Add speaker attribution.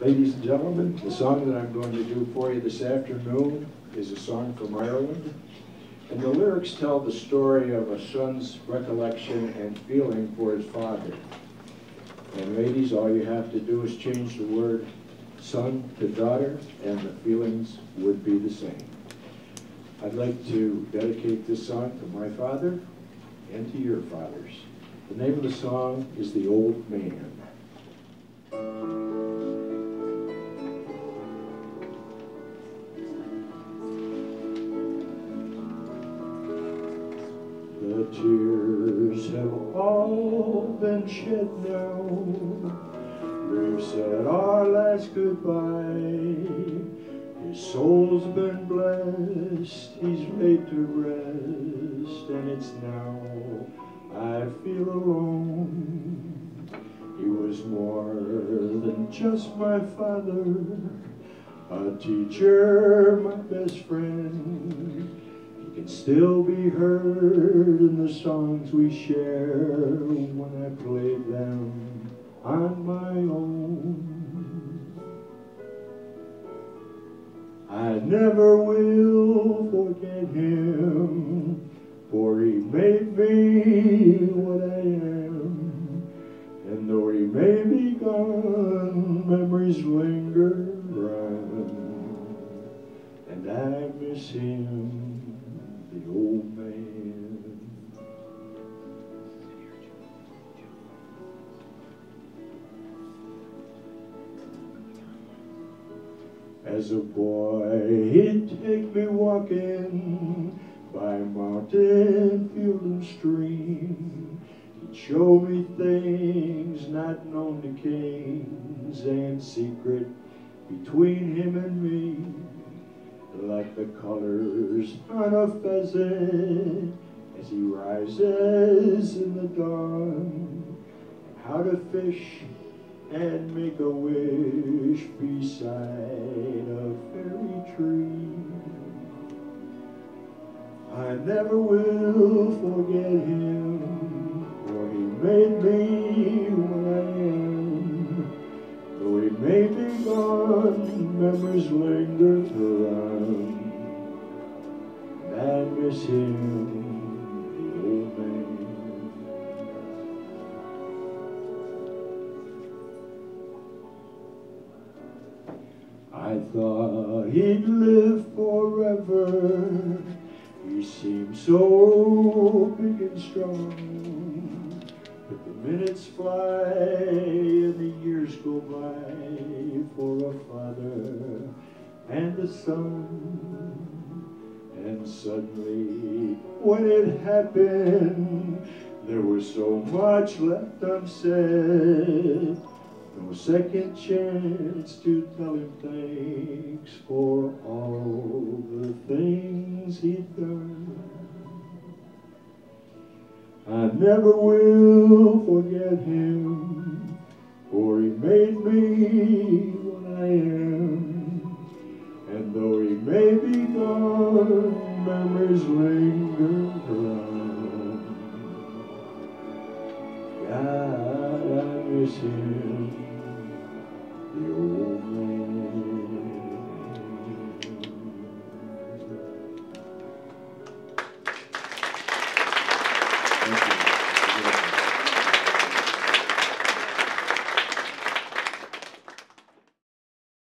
Speaker 1: Ladies and gentlemen, the song that I'm going to do for you this afternoon is a song from Ireland. And the lyrics tell the story of a son's recollection and feeling for his father. And ladies, all you have to do is change the word son to daughter, and the feelings would be the same. I'd like to dedicate this song to my father and to your fathers. The name of the song is The Old Man. The tears have all been shed now. We've said our last goodbye. His soul's been blessed, he's laid to rest, and it's now I feel alone. He was more than just my father, a teacher, my best friend. Can still be heard in the songs we share when I played them on my own. I never will forget him, for he made me what I am. And though he may be gone, memories linger on, and I miss him, the old man. As a boy, he'd take me walking by mountain, field, and stream. He'd show me things not known to kings and secret between him and me. Like the colors on a pheasant as he rises in the dawn. How to fish and make a wish beside a fairy tree. I never will forget him, gone, memories linger around. I miss him, the old man. I thought he'd live forever. He seemed so big and strong. But the minutes fly and the years go by for a father and a son. And suddenly, when it happened, there was so much left unsaid. No second chance to tell him thanks for all the things he'd done. I never will forget him, for he made me I am. And though he may be gone, memories linger around. God, I miss him, the old man.